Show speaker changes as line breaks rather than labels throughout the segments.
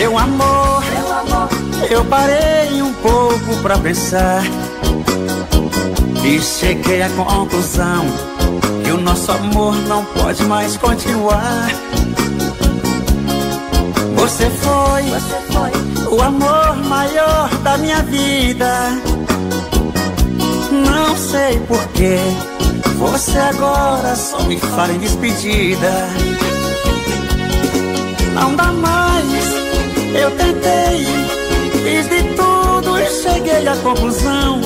Meu amor, eu parei um pouco pra pensar e cheguei à conclusão que o nosso amor não pode mais continuar. Você foi, Você foi o amor maior da minha vida. Não sei porquê, você agora só me fala em despedida. Não dá mais, eu tentei, fiz de tudo e cheguei à conclusão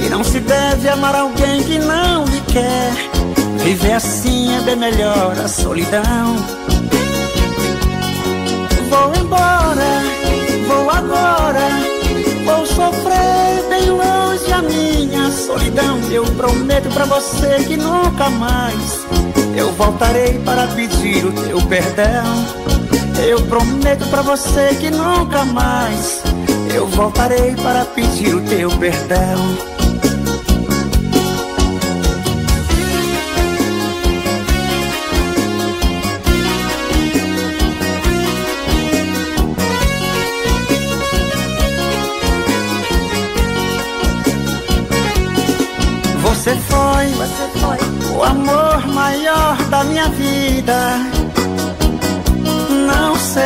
que não se deve amar alguém que não lhe quer. Viver assim é bem melhor a solidão. Vou embora, vou agora, vou sofrer bem longe a minha solidão. Eu prometo pra você que nunca mais eu voltarei para pedir o teu perdão. Eu prometo pra você que nunca mais eu voltarei para pedir o teu perdão. Você foi, você foi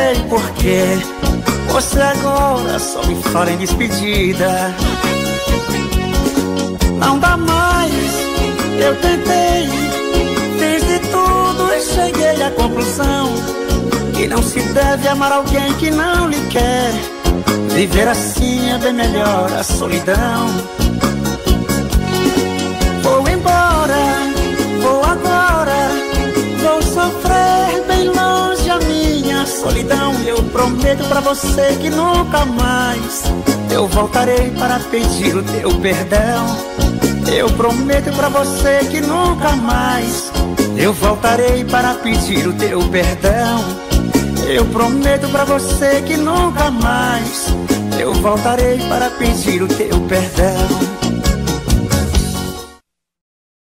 sei porquê. Você agora só me fala em despedida. Não dá mais, eu tentei, fiz de tudo e cheguei à conclusão que não se deve amar alguém que não lhe quer. Viver assim é bem melhor a solidão. Prometo pra você que nunca mais eu voltarei para pedir o teu perdão. Eu prometo pra você que nunca mais eu voltarei para pedir o teu perdão. Eu prometo pra você que nunca mais eu voltarei para pedir o teu perdão.